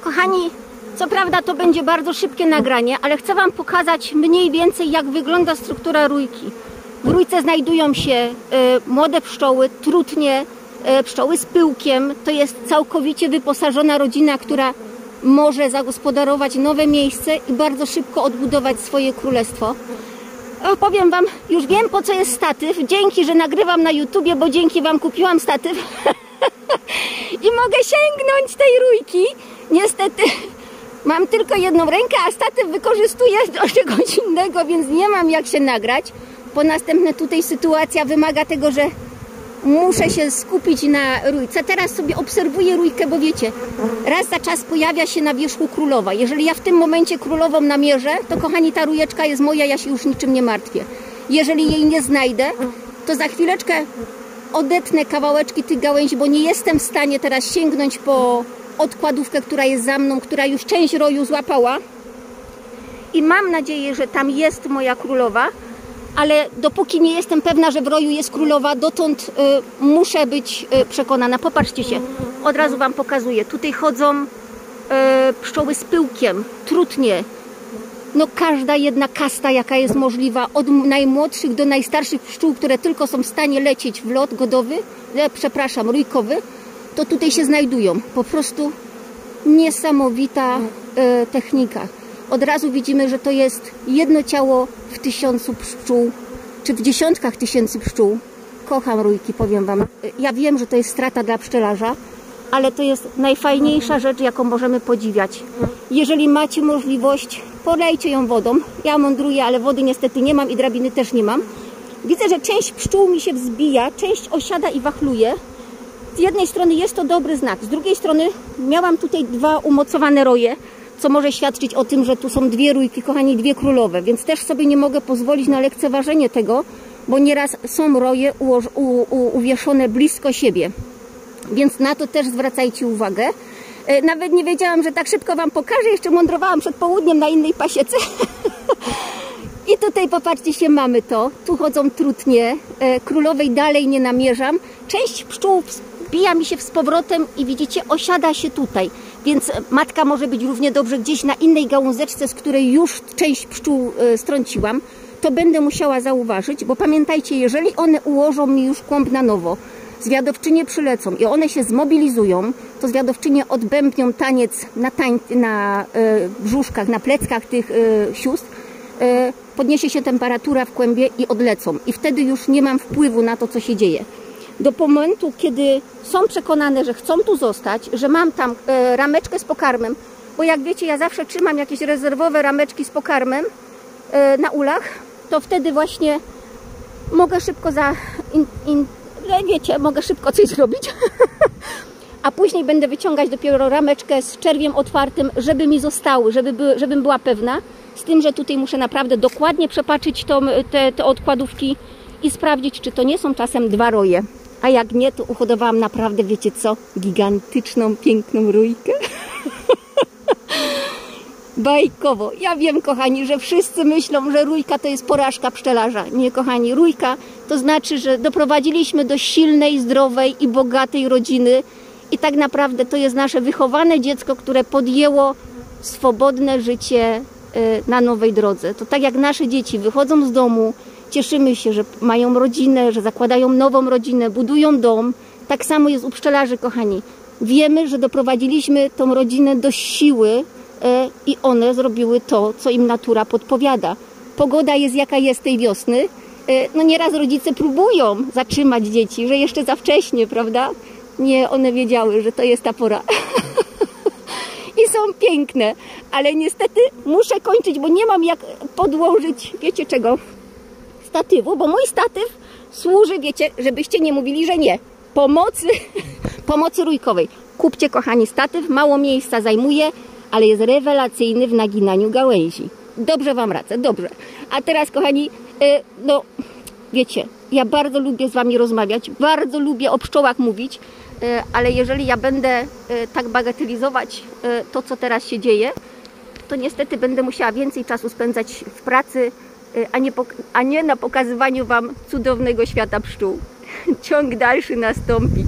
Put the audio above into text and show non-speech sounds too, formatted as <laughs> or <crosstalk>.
Kochani, co prawda to będzie bardzo szybkie nagranie, ale chcę Wam pokazać mniej więcej jak wygląda struktura rójki. W rójce znajdują się e, młode pszczoły, trutnie, e, pszczoły z pyłkiem. To jest całkowicie wyposażona rodzina, która może zagospodarować nowe miejsce i bardzo szybko odbudować swoje królestwo. Powiem Wam, już wiem po co jest statyw. Dzięki, że nagrywam na YouTubie, bo dzięki Wam kupiłam statyw. <laughs> I mogę sięgnąć tej rójki. Niestety mam tylko jedną rękę, a statyw wykorzystuję do czegoś innego, więc nie mam jak się nagrać. Po następne tutaj sytuacja wymaga tego, że muszę się skupić na rójce. Teraz sobie obserwuję rójkę, bo wiecie, raz za czas pojawia się na wierzchu królowa. Jeżeli ja w tym momencie królową namierzę, to kochani, ta rójeczka jest moja, ja się już niczym nie martwię. Jeżeli jej nie znajdę, to za chwileczkę odetnę kawałeczki tych gałęzi, bo nie jestem w stanie teraz sięgnąć po odkładówkę, która jest za mną, która już część roju złapała. I mam nadzieję, że tam jest moja królowa, ale dopóki nie jestem pewna, że w roju jest królowa, dotąd y, muszę być y, przekonana. Popatrzcie się, od razu Wam pokazuję. Tutaj chodzą y, pszczoły z pyłkiem, trutnie. No każda jedna kasta, jaka jest możliwa, od najmłodszych do najstarszych pszczół, które tylko są w stanie lecieć w lot godowy, e, przepraszam, rójkowy, to tutaj się znajdują. Po prostu niesamowita e, technika. Od razu widzimy, że to jest jedno ciało w tysiącu pszczół, czy w dziesiątkach tysięcy pszczół. Kocham rójki, powiem Wam. Ja wiem, że to jest strata dla pszczelarza, ale to jest najfajniejsza rzecz, jaką możemy podziwiać. Jeżeli macie możliwość, polejcie ją wodą. Ja mądruję, ale wody niestety nie mam i drabiny też nie mam. Widzę, że część pszczół mi się wzbija, część osiada i wachluje. Z jednej strony jest to dobry znak, z drugiej strony miałam tutaj dwa umocowane roje, co może świadczyć o tym, że tu są dwie rójki, kochani, dwie królowe, więc też sobie nie mogę pozwolić na lekceważenie tego, bo nieraz są roje ułoż- u, u, uwieszone blisko siebie. Więc na to też zwracajcie uwagę. E, Nawet nie wiedziałam, że tak szybko Wam pokażę. Jeszcze mądrowałam przed południem na innej pasiece. <laughs> I tutaj popatrzcie się, mamy to. Tu chodzą trutnie. E, Królowej dalej nie namierzam. Część pszczół wbija mi się z powrotem i widzicie, osiada się tutaj. Więc matka może być równie dobrze gdzieś na innej gałązeczce, z której już część pszczół e, strąciłam. To będę musiała zauważyć, bo pamiętajcie, jeżeli one ułożą mi już kłąb na nowo, zwiadowczynie przylecą i one się zmobilizują, to zwiadowczynie odbębnią taniec na, tań, na e, brzuszkach, na pleckach tych e, sióstr, e, podniesie się temperatura w kłębie i odlecą. I wtedy już nie mam wpływu na to, co się dzieje. Do momentu, kiedy są przekonane, że chcą tu zostać, że mam tam e, rameczkę z pokarmem, bo jak wiecie, ja zawsze trzymam jakieś rezerwowe rameczki z pokarmem e, na ulach, to wtedy właśnie mogę szybko za... In, in, że wiecie, mogę szybko coś zrobić. <laughs> A później będę wyciągać dopiero rameczkę z czerwiem otwartym, żeby mi zostały, żeby by, żebym była pewna. Z tym, że tutaj muszę naprawdę dokładnie przepatrzyć tą, te, te odkładówki i sprawdzić, czy to nie są czasem dwa roje. A jak nie, to uhodowałam naprawdę, wiecie co, gigantyczną, piękną rójkę. <laughs> Bajkowo. Ja wiem, kochani, że wszyscy myślą, że rójka to jest porażka pszczelarza. Nie, kochani, rójka to znaczy, że doprowadziliśmy do silnej, zdrowej i bogatej rodziny i tak naprawdę to jest nasze wychowane dziecko, które podjęło swobodne życie y, na nowej drodze. To tak jak nasze dzieci wychodzą z domu, cieszymy się, że mają rodzinę, że zakładają nową rodzinę, budują dom. Tak samo jest u pszczelarzy, kochani. Wiemy, że doprowadziliśmy tą rodzinę do siły, e, i one zrobiły to, co im natura podpowiada. Pogoda jest jaka jest tej wiosny. E, No nieraz rodzice próbują zatrzymać dzieci, że jeszcze za wcześnie, prawda? Nie, one wiedziały, że to jest ta pora. <laughs> I są piękne, ale niestety muszę kończyć, bo nie mam jak podłożyć, wiecie czego, statywu, bo mój statyw służy, wiecie, żebyście nie mówili, że nie. Pomocy, <laughs> pomocy rójkowej. Kupcie, kochani, statyw, mało miejsca zajmuje, ale jest rewelacyjny w naginaniu gałęzi. Dobrze Wam radzę, dobrze. A teraz, kochani, y, no, wiecie, ja bardzo lubię z Wami rozmawiać, bardzo lubię o pszczołach mówić, y, ale jeżeli ja będę y, tak bagatelizować to, co teraz się dzieje, to niestety będę musiała więcej czasu spędzać w pracy, a nie, a nie na pokazywaniu Wam cudownego świata pszczół. <laughs> Ciąg dalszy nastąpi.